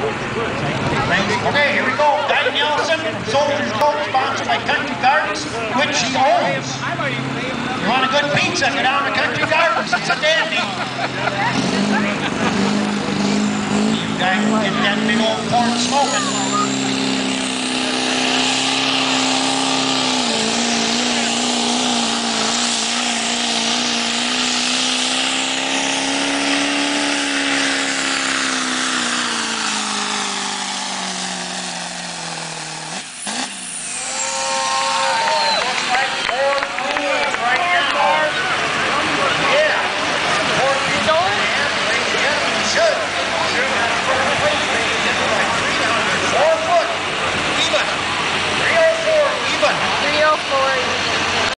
Okay, here we go. Guy Nelson, Soldier's Coat, sponsored by Country Gardens, which he owns. You want a good pizza, Go down to Country Gardens. It's a dandy. You guys get that big old corn smoking.